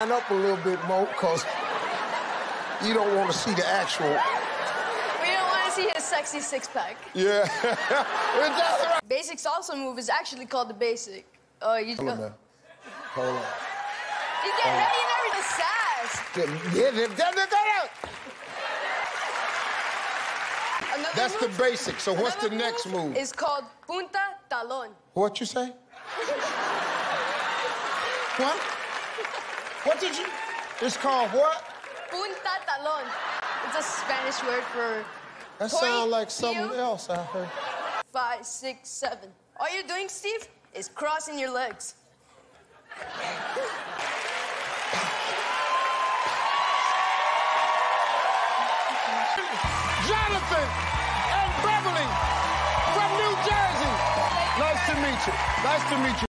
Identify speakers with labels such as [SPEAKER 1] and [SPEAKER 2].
[SPEAKER 1] Up a little bit more, because you don't want to see the actual.
[SPEAKER 2] We don't want to see his sexy six pack.
[SPEAKER 1] Yeah. Right.
[SPEAKER 2] Basic salsa move is actually called the basic. Uh, you
[SPEAKER 1] Hold on, man. Hold on.
[SPEAKER 2] You get ready and everything. Sass.
[SPEAKER 1] Yeah, yeah, yeah, yeah, yeah. That's the basic. So what's the
[SPEAKER 2] another
[SPEAKER 1] next move?
[SPEAKER 2] It's called punta talon.
[SPEAKER 1] What you say? what? What did you? It's called what?
[SPEAKER 2] Punta talon. It's a Spanish word for
[SPEAKER 1] That sounds like something
[SPEAKER 2] you.
[SPEAKER 1] else I heard.
[SPEAKER 2] five, six, seven. All you're doing, Steve, is crossing your legs.
[SPEAKER 1] Jonathan and Beverly from New Jersey. Nice to meet you. Nice to meet you.